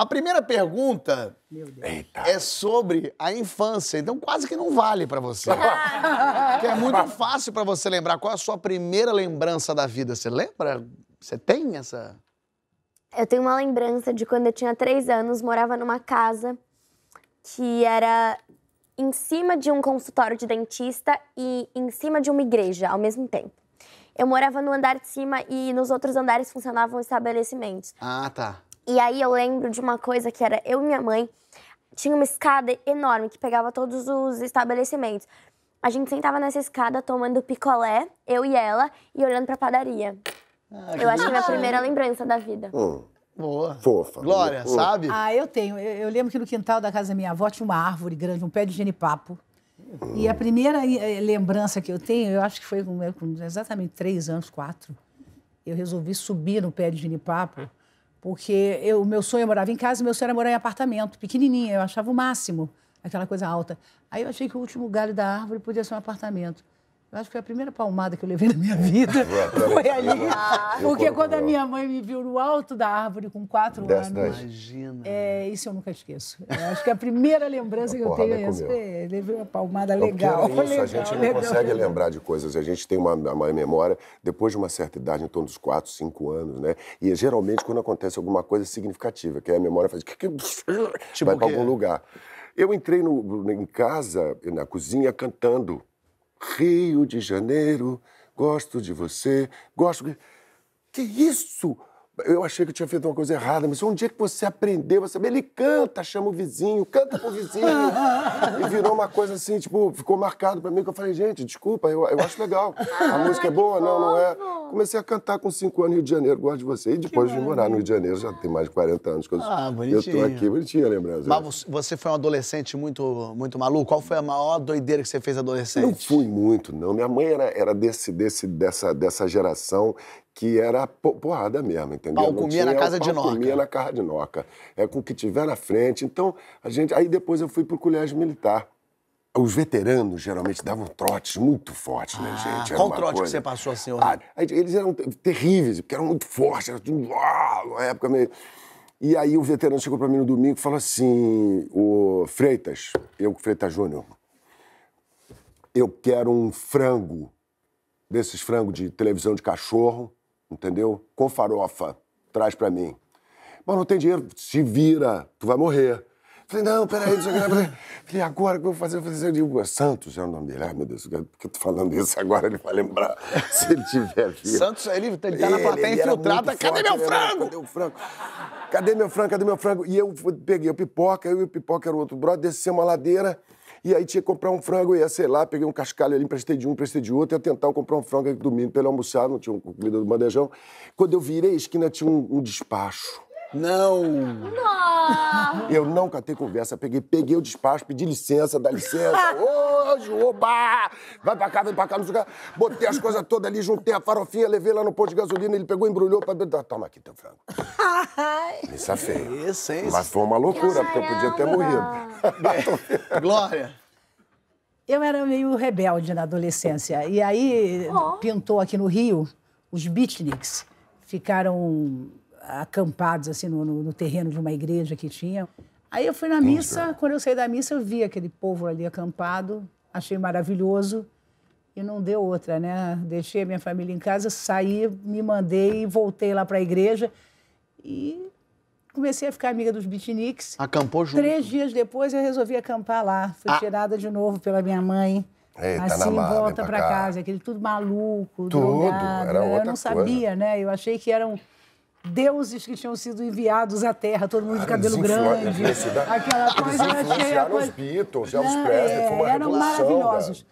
A primeira pergunta é sobre a infância, então quase que não vale pra você. Porque é muito fácil pra você lembrar. Qual é a sua primeira lembrança da vida? Você lembra? Você tem essa? Eu tenho uma lembrança de quando eu tinha três anos, morava numa casa que era em cima de um consultório de dentista e em cima de uma igreja ao mesmo tempo. Eu morava no andar de cima e nos outros andares funcionavam estabelecimentos. Ah, tá. E aí eu lembro de uma coisa que era eu e minha mãe tinha uma escada enorme que pegava todos os estabelecimentos. A gente sentava nessa escada tomando picolé, eu e ela, e olhando pra padaria. Ah, eu acho que é a minha primeira lembrança da vida. Hum, Boa. fofa. Glória, Hum. sabe? Ah, eu tenho. Eu, eu lembro que no quintal da casa da minha avó tinha uma árvore grande, um pé de genipapo. E a primeira eh, lembrança que eu tenho, eu acho que foi com, com exatamente três anos, quatro. Eu resolvi subir no pé de genipapo, porque o meu sonho eu morava em casa meu sonho era morar em apartamento, pequenininha. Eu achava o máximo, aquela coisa alta. Aí eu achei que o último galho da árvore podia ser um apartamento. Eu acho que foi a primeira palmada que eu levei na minha vida. Foi ali. Porque quando a minha mãe me viu no alto da árvore com quatro Dessa anos. Imagina. É, isso eu nunca esqueço. Eu acho que a primeira lembrança que eu tenho é essa. É, levei uma palmada porque legal. era isso, legal, a gente não legal, consegue legal. lembrar de coisas. A gente tem uma, uma memória depois de uma certa idade, em torno dos 4, 5 anos, né? E é geralmente quando acontece alguma coisa significativa, que aí a memória faz. Tipo vai para algum lugar. Eu entrei no- em casa, na cozinha, cantando. Rio de Janeiro, gosto de você, gosto. Que isso? Eu achei que eu tinha feito uma coisa errada, mas um dia que você aprendeu a saber, ele canta, chama o vizinho, canta pro vizinho. e virou uma coisa assim, tipo, ficou marcado pra mim, que eu falei, gente, desculpa, eu, eu acho legal. A música é boa? Não, não é. Comecei a cantar com cinco anos no Rio de Janeiro, gosto de você. E depois de morar no Rio de Janeiro, já tem mais de 40 anos que eu, Ah, eu bonitinho. tô aqui. Bonitinha a lembrança. Mas você- você foi um adolescente muito, muito maluco? Qual foi a maior doideira que você fez adolescente? Não fui muito, não. Minha mãe era, era desse, desse, dessa, dessa geração que era po- porrada mesmo, entendeu? Pau comia na casa de noca. comia na casa de noca. É com o que tiver na frente. Então, a gente... Aí depois eu fui pro colégio militar. Os veteranos geralmente davam trotes muito fortes, né, gente? Era Ah, qual trote que coisa- você passou assim, ô Ah, eles eram te- terríveis, porque eram muito fortes, era tudo. uau, Uma época meio. E aí o veterano chegou para mim no domingo e falou assim: o Freitas, eu, Freitas Júnior, eu quero um frango, desses frangos de televisão de cachorro, entendeu? Com farofa, traz para mim. Mas não tem dinheiro, se vira, tu vai morrer. Falei, não, peraí, não sei o que. Falei, agora o que eu vou fazer? Eu falei, eu digo, Santos é o nome dele. Ai, meu Deus, por que eu tô falando isso agora? Ele vai lembrar se ele tiver vivo. Santos, ele, ele tá na plateia ele infiltrada. Cadê forte, meu ele frango? Cadê o frango? Cadê meu frango? Cadê meu frango? E eu peguei o pipoca, eu e o pipoca era o outro brother, descemos uma ladeira. E aí tinha que comprar um frango, ia, sei lá, peguei um cascalho ali, emprestei de um, emprestei de outro, ia tentar comprar um frango aí domingo pra ele almoçar, não tinha um comida do bandejão. Quando eu virei a esquina, tinha um, um despacho. Não. Eu não catei conversa, peguei, peguei o despacho, pedi licença, dá licença. Ô, oba! Vai pra cá, vem pra cá, não sei o que. Botei as coisas todas ali, juntei a farofinha, levei lá no posto de gasolina, ele pegou, embrulhou pra dentro. Toma aqui teu frango. Me safei. Isso, hein? Mas foi uma loucura, porque eu podia ter morrido. Glória. Eu era meio rebelde na adolescência. E aí pintou aqui no Rio os beatniks. Ficaram acampados assim no, no- no terreno de uma igreja que tinha. Aí eu fui na missa, quando eu saí da missa, eu vi aquele povo ali acampado, achei maravilhoso. E não deu outra, né? Deixei a minha família em casa, saí, me mandei e voltei lá para a igreja. E comecei a ficar amiga dos beatniks. Acampou junto. Três dias depois eu resolvi acampar lá. Fui Ah. tirada de novo pela minha mãe. Eita, assim, na mala, volta cá. casa, aquele tudo maluco, Tudo, drogado. era Eu outra não coisa. sabia, né? Eu achei que eram deuses que tinham sido enviados à Terra, todo mundo de eles cabelo grande. Aquela coisa, eu achei a influenciaram coisa... os Beatles, Elvis Não, Presley, foi uma é, eram maravilhosos. cara.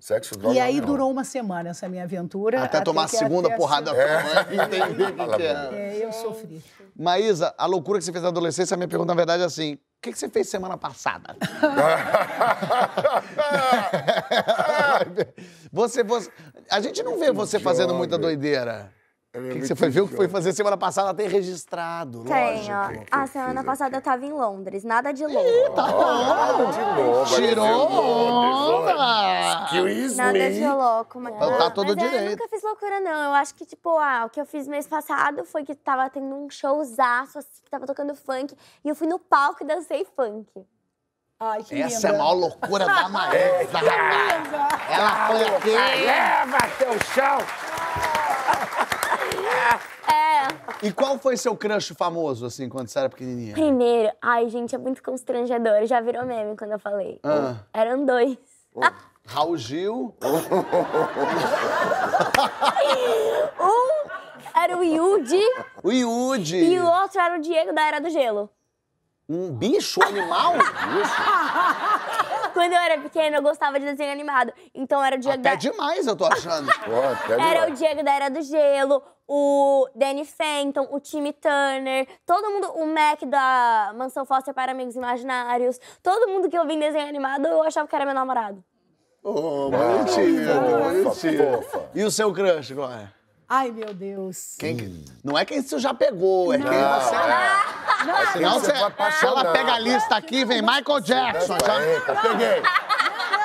Sexo, droga, E aí não. durou uma semana essa minha aventura. Até tomar a segunda até porrada entender o que é. É, eu sofri. Maísa, a loucura que você fez na adolescência, a minha pergunta, na verdade, é assim: o que que você fez semana passada? você, você. A gente não vê você fazendo muita doideira. O que, que você foi ver o que foi fazer semana passada? Tem registrado, Tem, ó. que que A eu semana passada eu tava em Londres, nada de louco. Tá bom. de novo. Tirou onda. Excuse Nada de me. louco, mas. Então tá todo mas Eu direito. nunca fiz loucura, não. Eu acho que, tipo, ah, o que eu fiz mês passado foi que tava tendo um showzaço, assim, que tava tocando funk, e eu fui no palco e dancei funk. Ai, que Essa é a linda. maior loucura da Maísa, rapaz. Ela foi aqui. Leva o chão. É. E qual foi seu crush famoso, assim, quando você era pequenininha? Primeiro, ai, gente, é muito constrangedor. Já virou meme quando eu falei. Ah. Eram dois. Raul Gil. Um era o Yudi O Yudi. e o outro era o Diego da Era do Gelo. Um bicho, um animal? Quando eu era pequena, eu gostava de desenho animado. Então era o Diego Até da... demais, eu tô achando. Até Era o. Diego da Era do Gelo, o Danny Fenton, o Timmy Turner, todo mundo, o Mac da Mansão Foster para Amigos Imaginários, todo mundo que eu vi em desenho animado, eu achava que era meu namorado. Ô, bonitinho, Fofa, bonitinho. fofa. E o seu crush, qual é? Ai, meu Deus. Quem que- Não é quem você já pegou, é quem você... Aí Não, você você, foi ela pega a lista aqui, vem Michael Jackson. Já... Eita, peguei.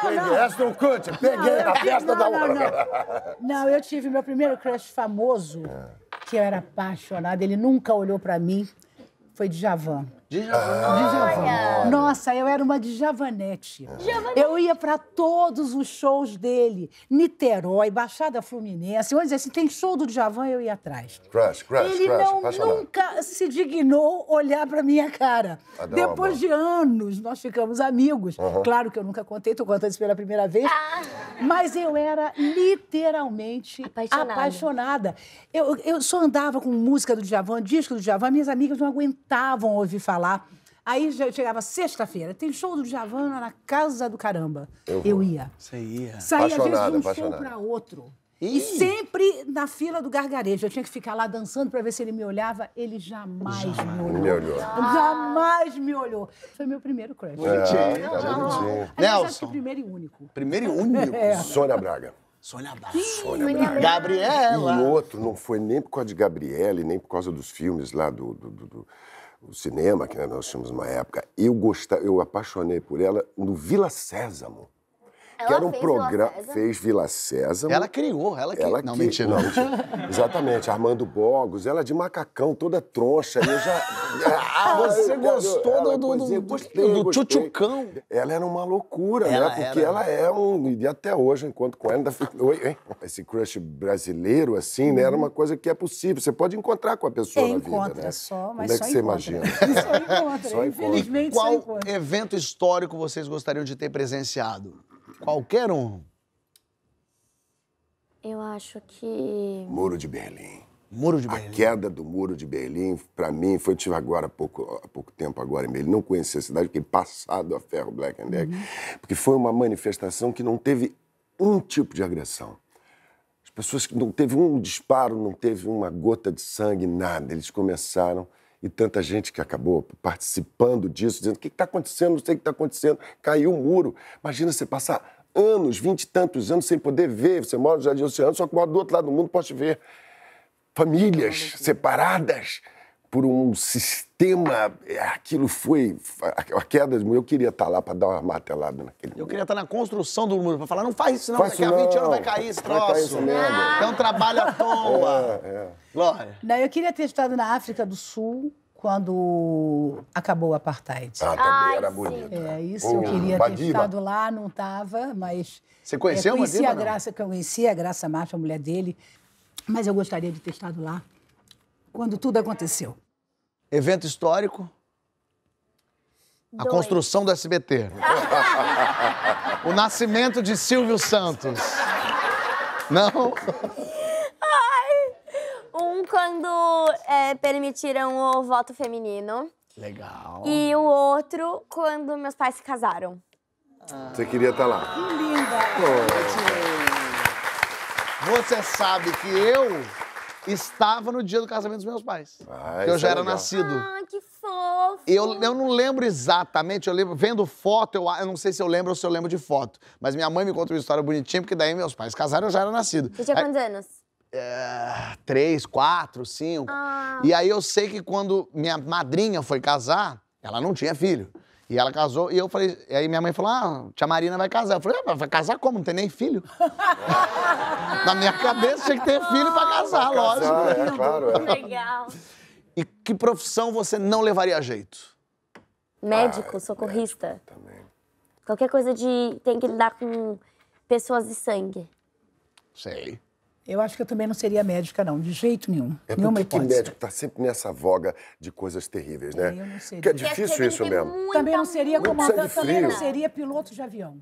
Peguei. Aston Kutcher, peguei a festa da não, hora. não. Não, eu tive meu primeiro crush famoso, que eu era apaixonada, ele nunca olhou pra mim, foi Djavan. Djavan. Nossa, eu era uma Djavanete. Eu ia pra todos os shows dele. Niterói, Baixada Fluminense. Onde assim, tem show do Djavan, eu ia atrás. Crush, crush, Ele crush, não nunca se dignou olhar pra minha cara. Adoro, Depois de anos, nós ficamos amigos. Claro que eu nunca contei, tô contando isso pela primeira vez. Mas eu era literalmente Apaixonada. apaixonada. Eu, eu só andava com música do Djavan, disco do Djavan, minhas amigas não aguentavam ouvir falar. Aí já chegava sexta-feira, tem show do Djavan lá na casa do caramba. Eu, ia. Você ia. Saía, às vezes, de Apaixonada, um show apaixonada. para outro. Ih. E sempre na fila do gargarejo. Eu tinha que ficar lá dançando para ver se ele me olhava. Ele jamais me olhou. Me olhou. Jamais me olhou. Foi meu primeiro crush. É, tá bonitinho. Aliás, acho que Nelson. primeiro e único. Primeiro e único. Sônia Braga. Sônia Braga. Gabriela. E outro, não foi nem por causa de Gabriele, nem por causa dos filmes lá do, do, do- do- do cinema, que nós tínhamos uma época. Eu gostava, eu apaixonei por ela no Vila Sésamo. Que era um fez Vila programa. Fez Vila Sésamo. Ela criou, ela que... Ela não, que- mentira. Não, mentira. Exatamente, Armando Bogos, ela de macacão, toda troncha. Eu já. Ah, você eu- gostou ela, do- do- é, gostei, do tchutchucão. Ela era uma loucura, Ela né? Porque era. ela é um. E até hoje, eu encontro com ela, ainda fico. Oi, hein? Esse crush brasileiro, assim, né? Era uma coisa que é possível. Você pode encontrar com a pessoa na vida. encontra né? só, mas Como é só que você imagina? Só encontra. Só encontra. Infelizmente, só Qual encontra. evento histórico vocês gostariam de ter presenciado? Qualquer um. Eu acho que. Muro de Berlim. Muro de A Berlim. queda do muro de Berlim, para mim, foi tive agora há pouco, há pouco tempo agora em Berlim. Não conhecia a cidade, fiquei passado a ferro Black and Decker. Porque foi uma manifestação que não teve um tipo de agressão. As pessoas que não teve um disparo, não teve uma gota de sangue, nada. Eles começaram e tanta gente que acabou participando disso, dizendo o que está acontecendo, não sei o que está acontecendo. Caiu o muro. Imagina você passar anos, vinte e tantos anos sem poder ver. Você mora no Jardim Oceano, só que mora do outro lado do mundo, pode ver famílias separadas por um sistema. é, Aquilo foi. A queda. Eu queria estar lá para dar uma martelada naquele. Eu queria estar na construção do muro pra falar, não faz isso não, Faz daqui a isso 20 não. anos vai cair esse Vai troço. cair essa merda. É um trabalho à toa. É, Glória. Não, eu queria ter estado na África do Sul quando acabou o apartheid. Ah, também Ai, era sim. bonito. É, isso Hum, eu queria ter Madiba. estado lá, não estava, mas. Você conheceu é, conheci a não? Graça, que eu conheci a Graça Marcha, a mulher dele, mas eu gostaria de ter estado lá quando tudo aconteceu. Evento histórico. A Dois. construção do SBT. o nascimento de Silvio Santos. Não? Um quando é, permitiram o voto feminino. Legal. E o outro quando meus pais se casaram. Você queria estar lá. Você sabe que eu estava no dia do casamento dos meus pais. Ah, que eu já é era legal. nascido. Ah, que fofo! Eu, eu não lembro exatamente, eu lembro, vendo foto, eu, eu não sei se eu lembro ou se eu lembro de foto. Mas minha mãe me conta uma história bonitinha, porque daí meus pais casaram, eu já era nascido. Você tinha quantos anos? é, três, quatro, cinco. Ah. E aí eu sei que quando minha madrinha foi casar, ela não tinha filho. E ela casou, e eu falei, e aí minha mãe falou: Ah, tia Marina vai casar. Eu falei, ah, vai casar como? Não tem nem filho. Na minha cabeça tinha que ter filho pra casar, pra lógico. Casar, é, claro. É. Legal. E que profissão você não levaria a jeito? Médico, ah, socorrista. Médico também. Qualquer coisa de. tem que lidar com pessoas de sangue. Sei. Eu acho que eu também não seria médica, não, de jeito nenhum. É porque que médico está sempre nessa voga de coisas terríveis, né? É, eu não seria. Porque é difícil isso mesmo. Também não seria comandante, também não seria piloto de avião.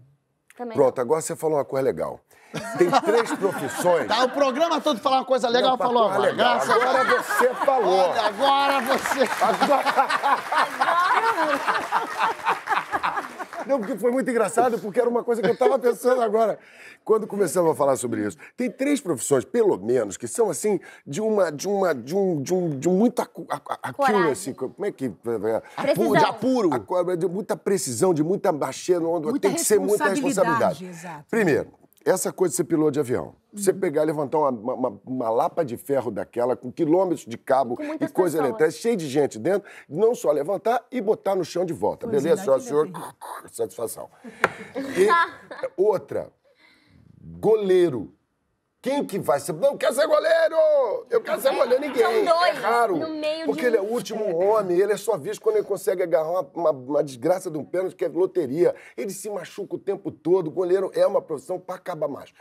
Também Pronto, agora você falou uma coisa legal. Tem três profissões. Tá o programa todo falando uma coisa legal, não, falou agora. Legal. Agora você falou. Olha, agora você. Agora... Não, porque foi muito engraçado, porque era uma coisa que eu estava pensando agora, quando começamos a falar sobre isso. Tem três profissões, pelo menos, que são assim, de uma, de uma, de um, de um, de muita accuracy, como é que... Precisão. De apuro. De muita precisão, de muita baixeza, onde tem que ser muita responsabilidade. Exato. Primeiro, essa coisa de ser piloto de avião. Você uhum. pegar, levantar uma, uma, uma, lapa de ferro daquela, com quilômetros de cabo e coisa eletrônica, cheio de gente dentro, não só levantar e botar no chão de volta. Pois Beleza, senhora, senhor? Satisfação. E outra, goleiro. Quem que vai ser? Não, quer ser goleiro! Eu quero ser goleiro, ninguém. São dois, é raro. No meio porque de... ele é o último homem, ele é só visto quando ele consegue agarrar uma, uma, uma, desgraça de um pênalti, que é loteria. Ele se machuca o tempo todo. O goleiro é uma profissão para acabar mais.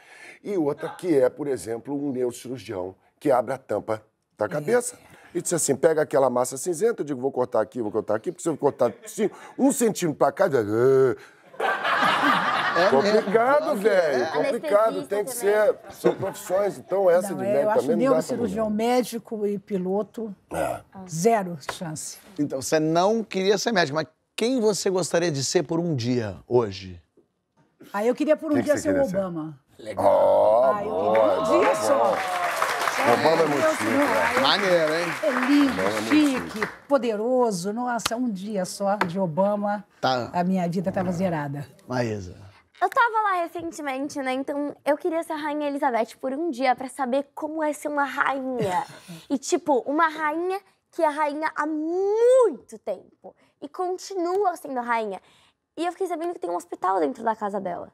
E outra que é, por exemplo, um neurocirurgião que abre a tampa da cabeça. E diz assim: pega aquela massa cinzenta, eu digo, vou cortar aqui, vou cortar aqui, porque se eu cortar assim, um centímetro para cá, já. É complicado, velho. É. Complicado. Tem que ser. São profissões. Então, essa não, de médico eu acho também não dá cirurgião médico e piloto, é. zero chance. Então, você não queria ser médico, mas quem você gostaria de ser por um dia hoje? Ah, eu queria por um dia ser o Obama. Ser? Legal. Oh, ah, eu queria por um dia só. Obama é muito chique, né? Maneiro, hein? É lindo, é chique, poderoso. Nossa, um dia só de Obama, tá. a minha vida estava zerada. Maísa. Eu tava lá recentemente, né? Então eu queria ser a Rainha Elizabeth por um dia para saber como é ser uma rainha. e, tipo, uma rainha que é rainha há muito tempo e continua sendo rainha. E eu fiquei sabendo que tem um hospital dentro da casa dela.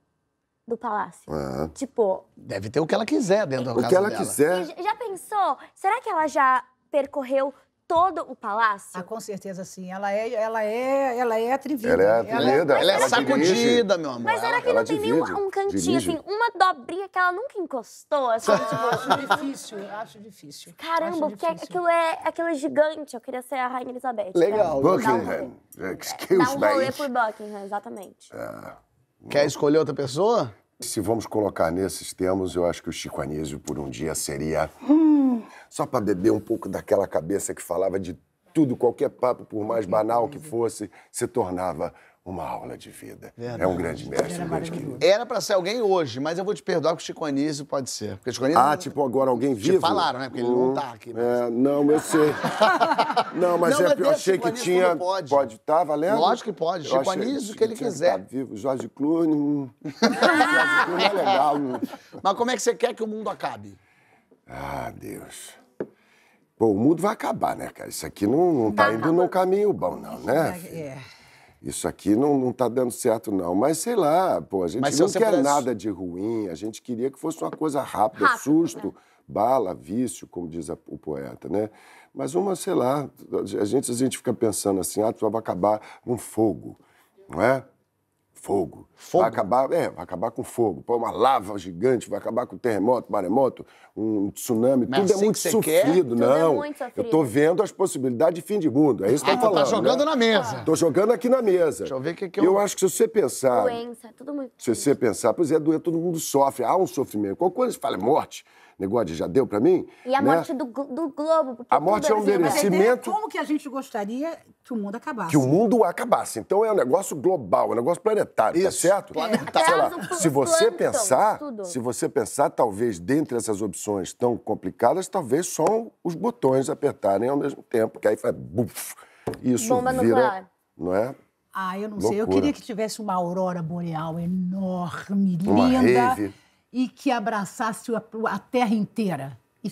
Do palácio. Ah. Tipo. Deve ter o que ela quiser dentro da casa dela. O que ela dela. quiser. E já pensou? Será que ela já percorreu todo o palácio? Ah, com certeza sim. Ela é, ela é, ela é atrevida. Ela é atrevida. Ela, ela, é sacudida, meu amor. Mas será que ela, não tem nem um cantinho, dirige. assim, uma dobrinha que ela nunca encostou? Assim, tipo... Acho difícil, acho difícil. Caramba, acho porque difícil. aquilo é, aquilo é gigante. Eu queria ser a Rainha Elizabeth. Legal. Buckingham. Excuse Dá um rolê por Buckingham, exatamente. É. Quer escolher outra pessoa? Se vamos colocar nesses termos, eu acho que o Chico Anísio por um dia seria... Hum, só para beber um pouco daquela cabeça que falava de tudo, qualquer papo, por mais banal que fosse, se tornava uma aula de vida. Verdade. É um grande mestre, um grande querido. Era para ser alguém hoje, mas eu vou te perdoar que o Chico Anísio pode ser. Porque Chico Anísio ah, não... tipo agora alguém vivo? Te falaram, né? Porque ele não tá aqui. Mas... É, não, eu sei. não, mas, não, é, eu achei que tinha... Pode. pode, tá valendo? Lógico que pode. Chico Anísio, o que ele quiser. Tá vivo. Jorge Clooney... Jorge Clooney é legal. Mas como é que você quer que o mundo acabe? Ah, Deus... Pô, o mundo vai acabar, né, cara? Isso aqui não, não tá indo no caminho bom, não, né? É. Isso aqui não, não tá dando certo, não. Mas sei lá, pô, a gente Mas não quer nada de ruim, a gente queria que fosse uma coisa rápida, Rápido, susto, né? bala, vício, como diz a, o poeta, né? Mas uma, sei lá, a gente, a gente fica pensando assim, ah, vai acabar num fogo, não é? Fogo. fogo. Vai acabar, é, vai acabar com fogo. Pô, uma lava gigante, vai acabar com terremoto, maremoto, um tsunami. Mas tudo é assim é muito sofrido, não. É muito sofrido. Eu tô vendo as possibilidades de fim de mundo. É isso que ah, eu tô falando. Tá jogando né? na mesa. Tô jogando aqui na mesa. Deixa eu ver o que, que eu. Eu acho que se você pensar. Doença, tudo muito. Se você pensar, pois é, doença, todo mundo sofre. Há um sofrimento. Qualquer coisa que fala é morte negócio de já deu para mim. E a né? morte do, do globo. A morte é um merecimento. Como que a gente gostaria que o mundo acabasse? Que o mundo acabasse. Então é um negócio global, é um negócio planetário, tá Isso, tá certo? Planetário. Sei lá, se você pensar, tudo. se você pensar, talvez dentre essas opções tão complicadas, talvez só os botões apertarem ao mesmo tempo, que aí faz buf, isso Bomba vira, nuclear. não é? Ah, eu não Loucura. sei. Eu queria que tivesse uma aurora boreal enorme, uma linda. Rave e que abraçasse a, a terra inteira e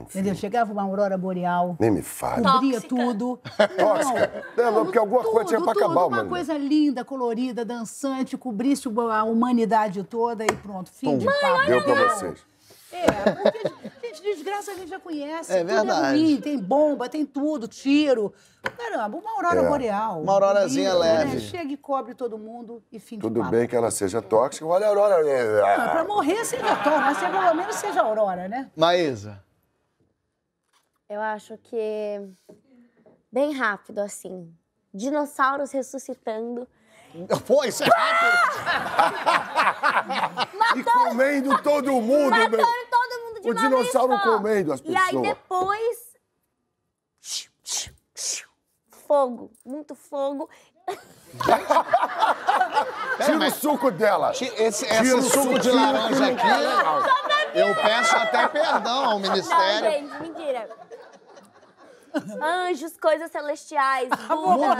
Entendeu? Chegava uma aurora boreal, Nem me fale. cobria Tóxica. tudo. Tóxica? Não, não, porque alguma coisa tinha pra tudo, acabar, Uma mano. coisa linda, colorida, dançante, cobrisse a humanidade toda e pronto. Fim de papo. Deu pra vocês. É, porque, gente, desgraça a gente já conhece. É tudo verdade. É ruim, tem bomba, tem tudo, tiro. Caramba, uma aurora É. boreal. Uma aurorazinha bonita, leve. Né? Chega e cobre todo mundo e fim de Tudo bem que ela seja tóxica. Olha a Aurora. Ah, pra morrer seja aurora, mas pelo menos seja aurora, né? Maísa. Eu acho que bem rápido, assim. Dinossauros ressuscitando. Pô, isso é rápido. E comendo todo mundo, Matando meu. todo mundo de O uma dinossauro vez só. comendo as E aí pessoas. depois... Fogo. Muito fogo. Tira o suco dela. Esse, Tira esse o suco de laranja não é aqui, eu peço até perdão ao Não, Ministério. gente, mentira. Anjos, coisas celestiais. Mudou a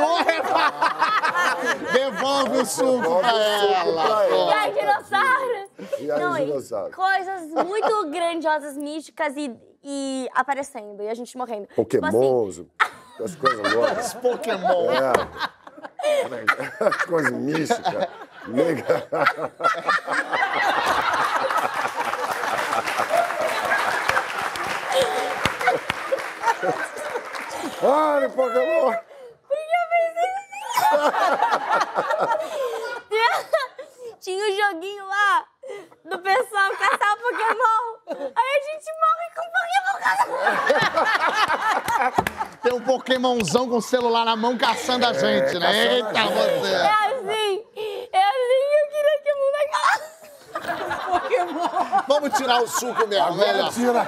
Devolve o suco pra ela. E aí, dinossauros? E aí, Não, dinossauro? Coisas muito grandiosas, místicas e, e aparecendo. E a gente morrendo. Tipo assim, Pokémons, as coisas loucas. Pokémon. É. Coisa mística. Olha, Pokémon. Tinha um joguinho lá do pessoal caçar Pokémon. Aí a gente morre com Pokémon. Tem um Pokémonzão com o celular na mão caçando a gente, né? caçando a Eita, gente. É você. assim. É assim que eu queria que o mundo acabasse. Vamos tirar o suco mesmo, melhor. Tira.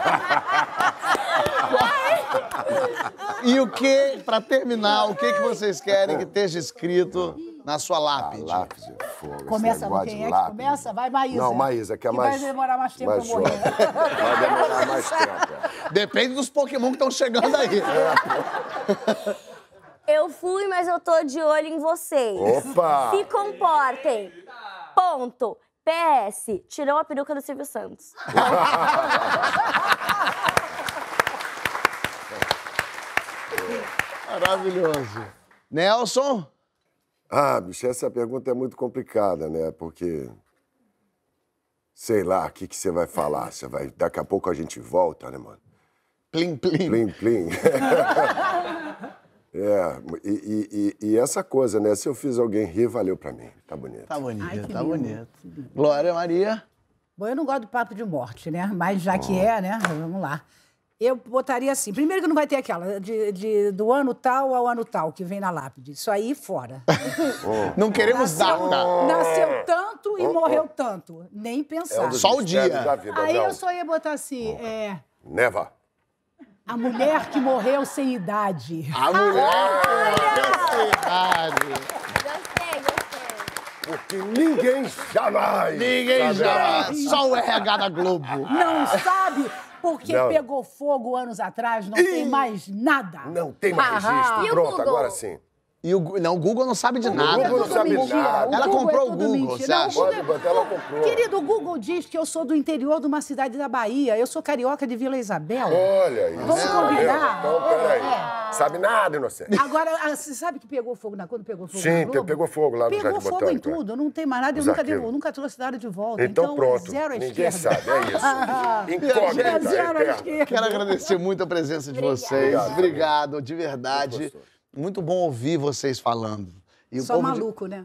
E o que, pra terminar, o que, que vocês querem que esteja escrito na sua lápide? Lápis de fogo. esse Começa, negócio quem é que começa? Vai, Maísa. Não, Maísa, que é mais. vai demorar mais tempo mais pra morrer. Vai demorar mais tempo. Depende dos Pokémon que estão chegando aí. Eu fui, mas eu tô de olho em vocês. Opa! Se comportem. Ponto. PS. Tirou a peruca do Silvio Santos. Maravilhoso. Nelson? Ah, bicho, essa pergunta é muito complicada, né? Porque. Sei lá, o que, que você vai falar? Você vai... Daqui a pouco a gente volta, né, mano? Plim, plim. Plim, plim. é, e, e- e- essa coisa, né? Se eu fiz alguém rir, valeu pra mim. Tá bonito. Tá bonito, Ai, tá lindo. bonito. Glória Maria. Bom, eu não gosto do papo de morte, né? Mas já que é, né? Vamos lá. Eu botaria assim. Primeiro que não vai ter aquela de, de- do ano tal ao ano tal que vem na lápide. Isso aí fora. Não queremos Nasceu, data. nasceu tanto e morreu tanto. Nem pensar. dos Só o dia. Da vida, Aí não. eu só ia botar assim, é, Neva. a mulher que morreu sem idade. A mulher com idade. Gostei, gostei. Porque ninguém jamais. Ninguém já. Só o RH da Globo. Não sabe porque Não. pegou fogo anos atrás, não tem mais nada. Não tem mais Aham. registro. E Pronto, agora sim. E o, não, o Google não sabe de nada. Google não tudo sabe mentira. nada. O Ela Google comprou é o Google, você Não, acha? o Pode Google- botar, ela comprou. Querido, o Google diz que eu sou do interior de uma cidade da Bahia. Eu sou carioca de Vila Isabel. Olha isso. Vamos combinar? Então, peraí. É. Sabe nada, inocente. Agora, ah, você sabe que pegou fogo na quando pegou fogo Sim, pegou fogo lá no Pegou Jardim fogo Botânico, em é. tudo, não tem mais nada, eu Os nunca, devo, nunca trouxe nada de volta. Então, Então, pronto. zero à Ninguém esquerda. sabe, é isso. Incógnita, É zero à esquerda. Quero agradecer muito a presença de vocês. Obrigado, de verdade. Muito bom ouvir vocês falando. E Só povo de- maluco, né?